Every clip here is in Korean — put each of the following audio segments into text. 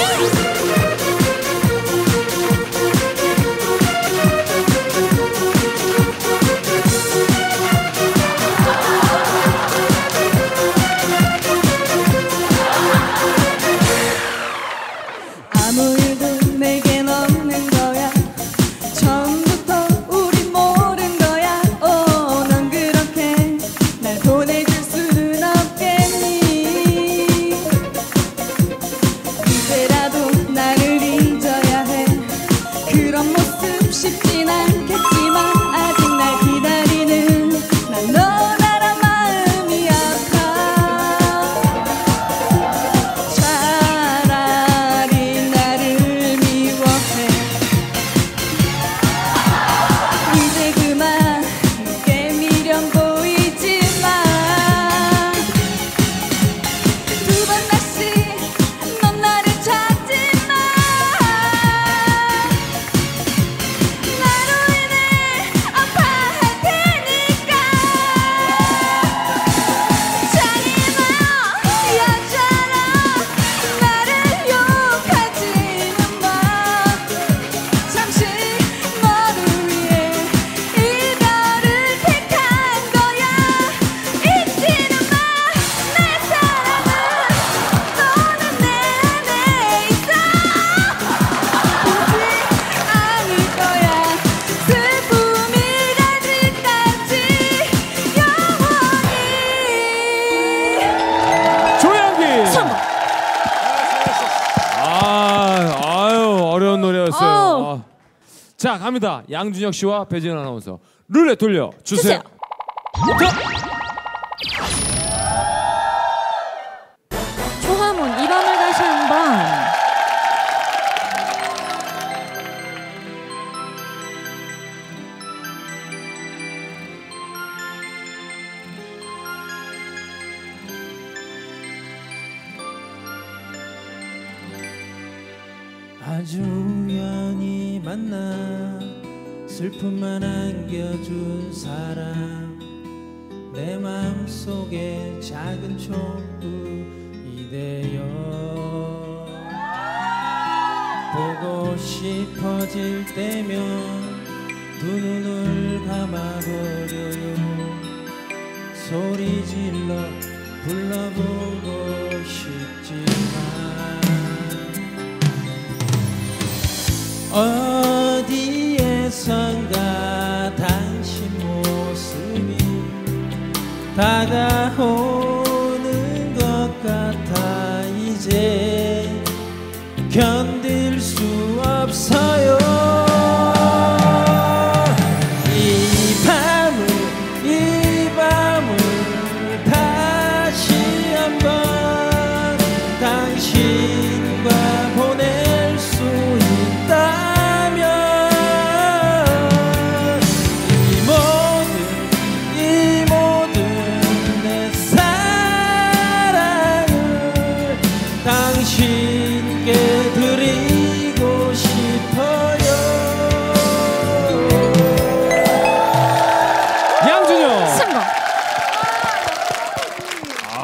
Yeah. 자 갑니다. 양준혁 씨와 배지은 아나운서 룰렛 돌려 주세요. 주세요. 아주 우연히 만나 슬픔만 안겨준 사람. 내 마음속에 작은 촛불 이대요 보고 싶어질 때면 두 눈을 감아버려요. 소리 질러 불러보 다 당신께 드리고 싶어요 양준혁. 성공.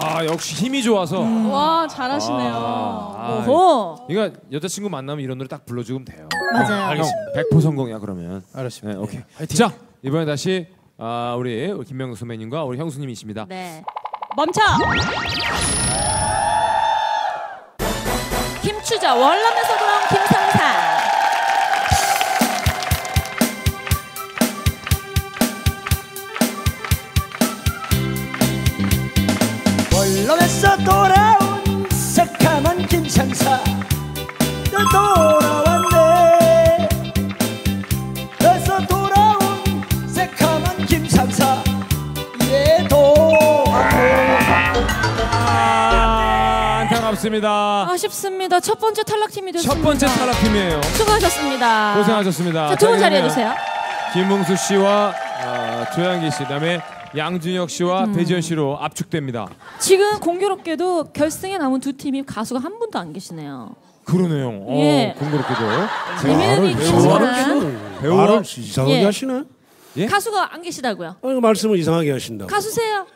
아 역시 힘이 좋아서. 와 잘하시네요. 아, 오호. 이거 여자친구 만나면 이런 노래 딱 불러주면 돼요. 맞아요. 형, 100% 성공이야 그러면. 알았습니다 네, 오케이. 화이팅. 자 이번에 다시 아, 우리 김명수 선배님과 우리 형수님이십니다. 네. 멈춰. 김추자 월남에서 돌아온 김성사. 원룸에서 돌아온 새카만 김창사 또 아, 안타깝습니다. 아쉽습니다. 첫 번째 탈락팀이 됐습니다. 첫 번째 탈락팀이에요. 수고하셨습니다. 고생하셨습니다. 자, 두분 자, 자리해 그러면 주세요. 김웅수 씨와 아, 조양기 씨, 그다음에 양준혁 씨와 음. 배지현 씨로 압축됩니다. 지금 공교롭게도 결승에 남은 두 팀이 가수가 한 분도 안 계시네요. 그러네요. 어, 예. 공교롭게도 재미는 있지만 말을 이상하게 예. 하시네. 예? 가수가 안 계시다고요. 아니 말씀을 이상하게 하신다. 가수세요.